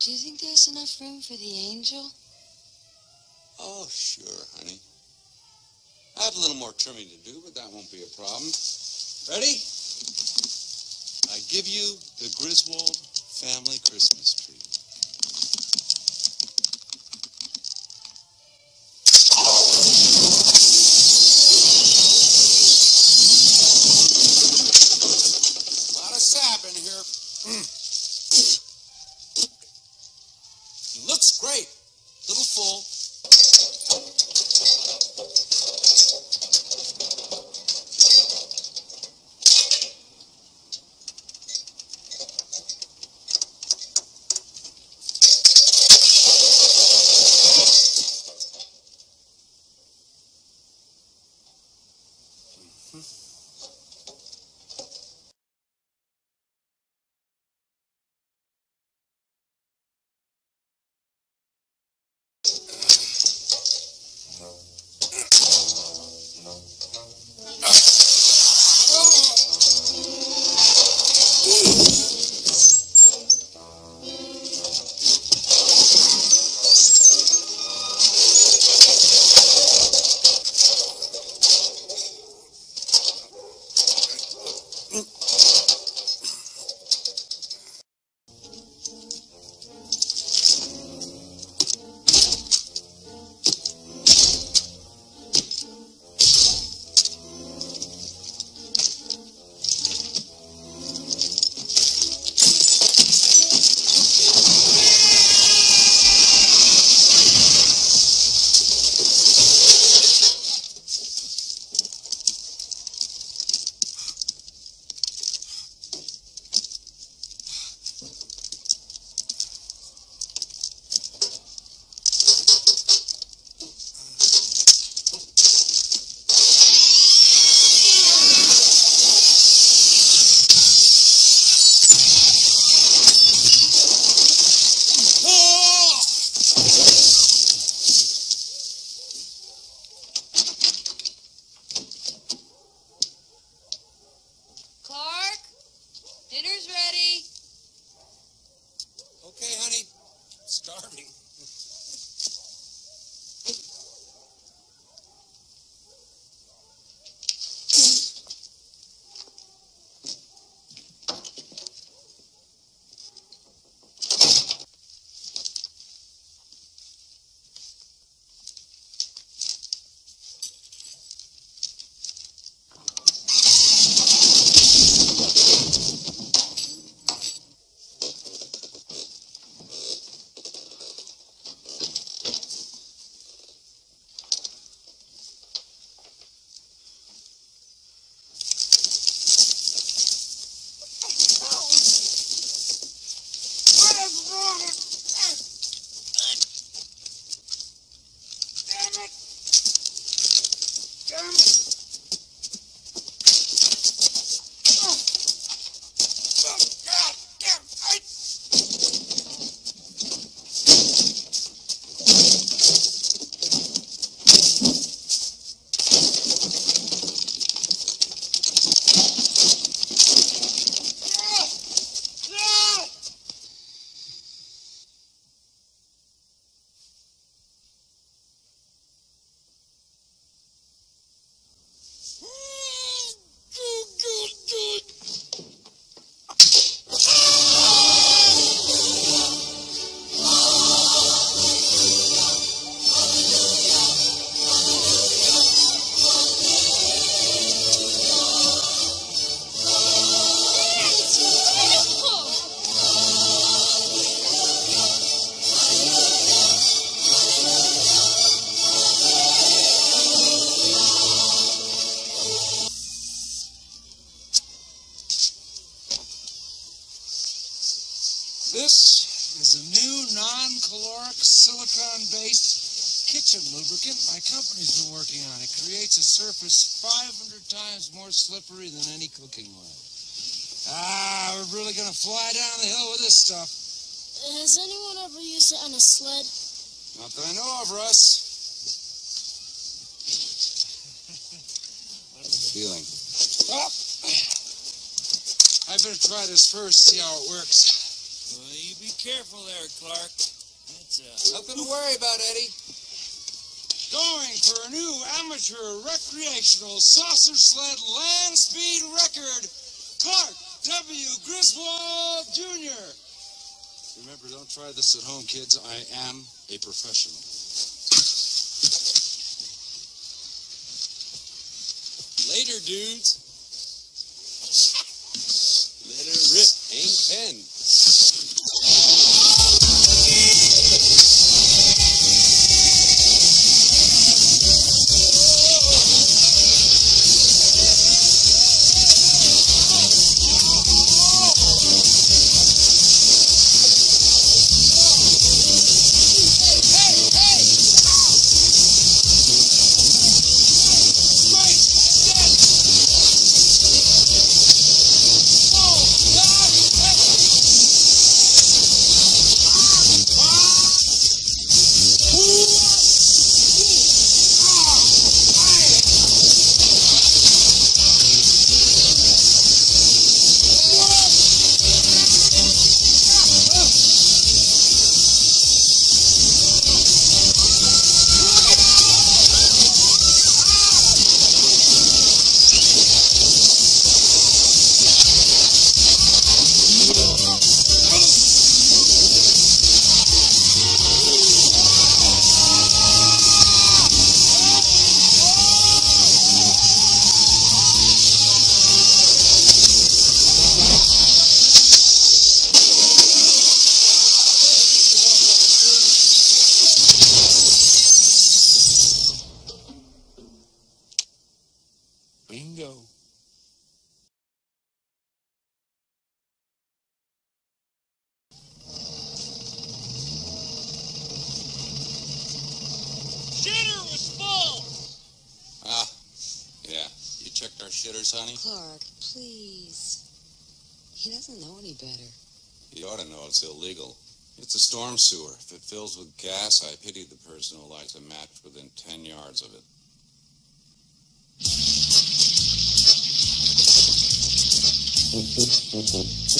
Do you think there's enough room for the angel? Oh, sure, honey. I have a little more trimming to do, but that won't be a problem. Ready? I give you the Griswold family Christmas tree. Silicon-based kitchen lubricant my company's been working on. It creates a surface 500 times more slippery than any cooking oil. Ah, we're really gonna fly down the hill with this stuff. Has anyone ever used it on a sled? Not that I know of, Russ. Feeling. Oh, I better try this first, see how it works. Uh, you be careful there, Clark. That's uh, Nothing to worry about, Eddie. going for a new amateur recreational saucer sled land speed record. Clark W. Griswold Jr. Remember, don't try this at home, kids. I am a professional. Later, dudes. Checked honey? Clark, please. He doesn't know any better. He ought to know it's illegal. It's a storm sewer. If it fills with gas, I pity the person who lights a match within 10 yards of it.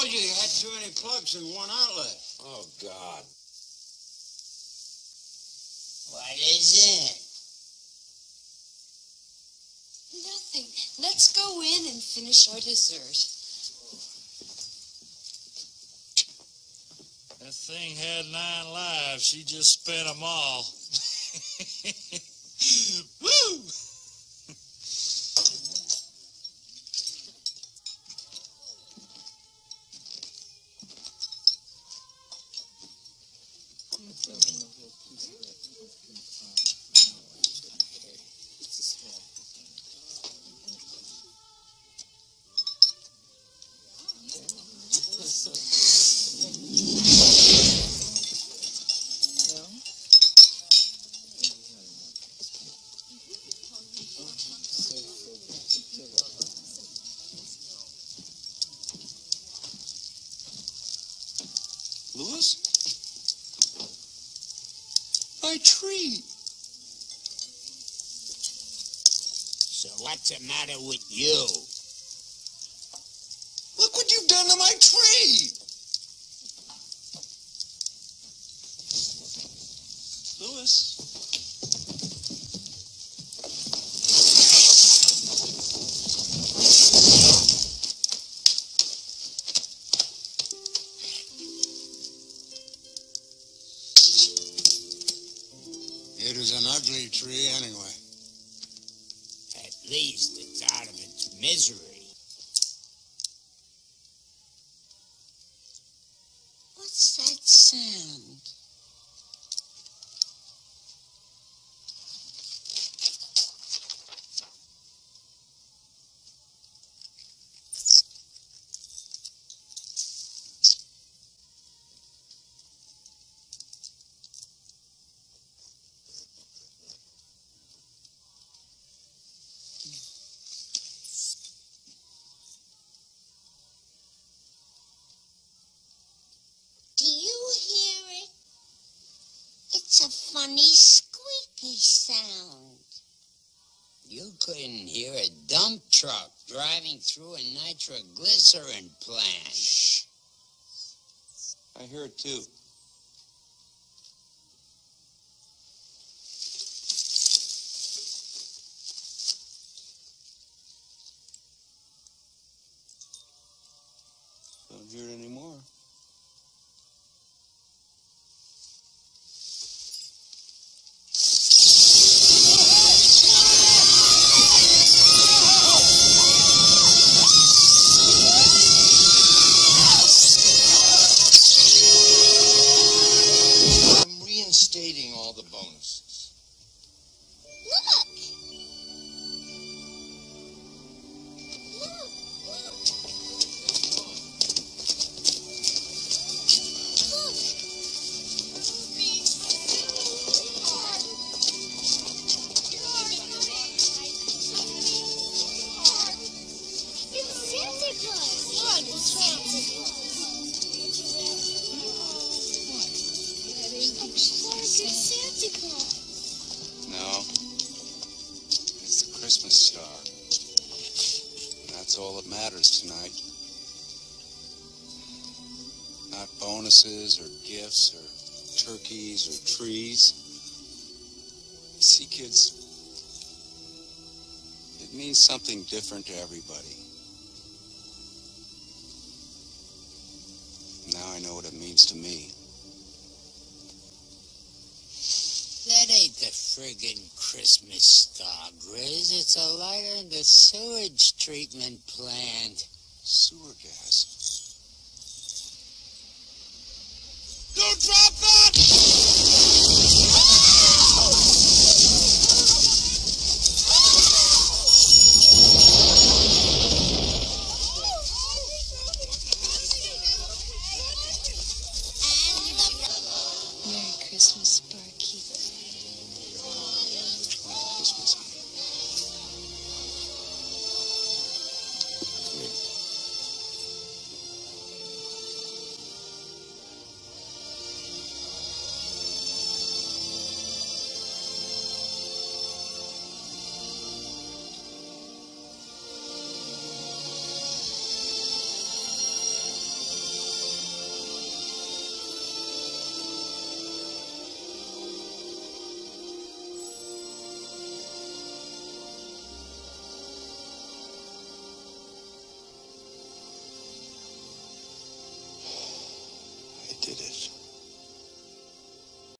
told you you had too many plugs in one outlet. Oh, God. What is it? Nothing. Let's go in and finish our dessert. That thing had nine lives. She just spent them all. Woo! My tree. So what's the matter with you? Look what you've done to my tree. Lewis? Tree, anyway. At least it's out of its misery. What's that sound? Do you hear it? It's a funny squeaky sound. You couldn't hear a dump truck driving through a nitroglycerin plant. Shh. I hear it too. Don't hear it anymore. No. It's the Christmas star. That's all that matters tonight. Not bonuses or gifts or turkeys or trees. See, kids, it means something different to everybody. Now I know what it means to me. That ain't the friggin' Christmas star, Grizz. It's a light in the sewage treatment plant. Sewer gas.